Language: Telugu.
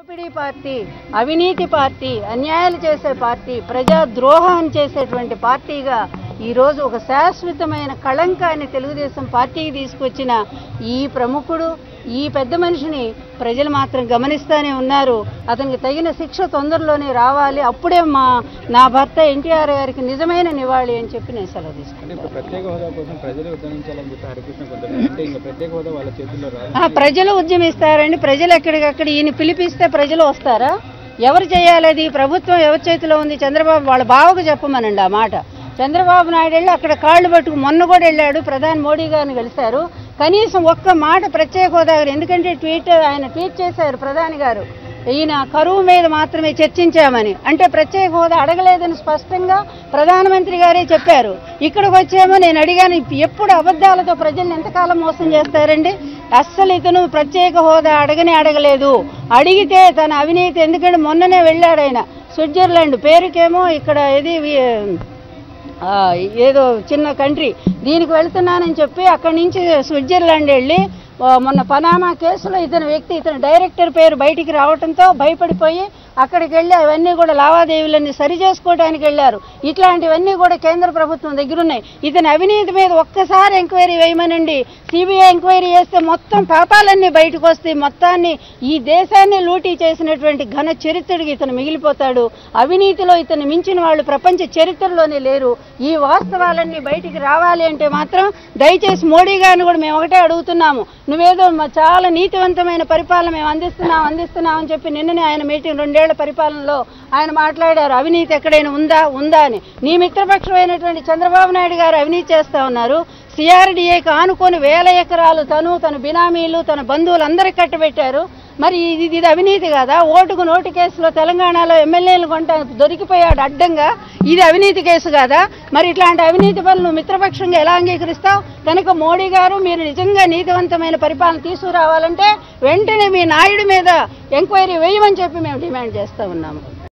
దోపిడీ పార్టీ అవినీతి పార్టీ అన్యాయాలు చేసే పార్టీ ప్రజా ద్రోహం చేసేటువంటి పార్టీగా ఈరోజు ఒక శాశ్వతమైన కళంకాన్ని తెలుగుదేశం పార్టీకి తీసుకొచ్చిన ఈ ప్రముఖుడు ఈ పెద్ద మనిషిని ప్రజలు మాత్రం గమనిస్తూనే ఉన్నారు. అతనికి తగిన శిక్ష తొందరలోనే రావాలి. అప్పుడే మా నా భర్త ఎన్టీఆర్ గారికి నిజమైన నివాళి అని చెప్పి నేను సెలవు తీసుకున్నాను ప్రజలు ఉద్యమిస్తారండి. ప్రజలు ఎక్కడికక్కడ ఈయన పిలిపిస్తే ప్రజలు వస్తారా? ఎవరు చేయాలి అది? ప్రభుత్వం ఎవరి చేతిలో ఉంది? చంద్రబాబు వాళ్ళ బావకు చెప్పమనండి ఆ మాట. చంద్రబాబు నాయుడు వెళ్ళి అక్కడ కాళ్ళు పట్టుకు మొన్న కూడా వెళ్ళాడు. ప్రధాని మోడీ గారిని కలిశారు. కనీసం ఒక్క మాట ప్రత్యేక హోదా ఎందుకంటే ట్వీట్ ఆయన ట్వీట్ చేశారు ప్రధాని గారు. ఈయన కరువు మీద మాత్రమే చర్చించామని. అంటే ప్రత్యేక హోదా అడగలేదని స్పష్టంగా ప్రధానమంత్రి గారే చెప్పారు. ఇక్కడికి వచ్చేమో నేను అడిగాను ఎప్పుడు అబద్ధాలతో ప్రజల్ని ఎంతకాలం మోసం చేస్తారండి? అస్సలు ఇతను ప్రత్యేక హోదా అడగనే అడగలేదు. అడిగితే తన అవినీతి ఎందుకంటే మొన్ననే వెళ్ళాడు ఆయన. స్విట్జర్లాండ్ పేరుకేమో ఇక్కడ ఇది ఏదో చిన్న కంట్రీ. దీనికి వెళ్తున్నానని చెప్పి అక్కడి నుంచి స్విట్జర్లాండ్ వెళ్ళి మొన్న పనామా కేసులో ఇతని వ్యక్తి ఇతని డైరెక్టర్ పేరు బయటికి రావడంతో భయపడిపోయి అక్కడికి వెళ్ళి అవన్నీ కూడా లావాదేవీలన్నీ సరి చేసుకోవడానికి వెళ్ళారు. ఇట్లాంటివన్నీ కూడా కేంద్ర ప్రభుత్వం దగ్గర ఉన్నాయి ఇతని అవినీతి మీద ఒక్కసారి ఎంక్వైరీ వేయమనండి. సిబిఐ ఎంక్వైరీ చేస్తే మొత్తం పాపాలన్నీ బయటకు వస్తాయి. మొత్తాన్ని ఈ దేశాన్ని లూటీ చేసినటువంటి ఘన చరిత్రుడికి ఇతను మిగిలిపోతాడు. అవినీతిలో ఇతను మించిన వాళ్ళు ప్రపంచ చరిత్రలోనే లేరు. ఈ వాస్తవాలన్నీ బయటికి రావాలి అంటే మాత్రం దయచేసి మోడీ గారిని కూడా మేము ఒకటే అడుగుతున్నాము. నువ్వేదో మా- చాలా నీతివంతమైన పరిపాలన మేము అందిస్తున్నాం అందిస్తున్నాం అని చెప్పి నిన్ననే ఆయన మీటింగ్ రెండేళ్ళ పరిపాలనలో ఆయన మాట్లాడారు అవినీతి ఎక్కడైనా ఉందా? ఉందా? అని. నీ మిత్రపక్షమైనటువంటి చంద్రబాబు నాయుడు గారు అవినీతి చేస్తా ఉన్నారు. సిఆర్డీఏకి ఆనుకొని వేల ఎకరాలు తను తన బినామీలు తన బంధువులు అందరికి కట్టబెట్టారు. మరి ఇది ఇది అవినీతి కదా? ఓటుకు నోటు కేసులో తెలంగాణలో ఎమ్మెల్యేలు కొంట దొరికిపోయాడు అడ్డంగా. ఇది అవినీతి కేసు కదా? మరి ఇట్లాంటి అవినీతి పనులు మిత్రపక్షంగా ఎలా అంగీకరిస్తావు? కనుక మోడీ గారు మీరు నిజంగా నీతివంతమైన పరిపాలన తీసుకురావాలంటే వెంటనే మీ నాయుడు మీద ఎంక్వైరీ వేయమని చెప్పి మేము డిమాండ్ చేస్తూ ఉన్నాము.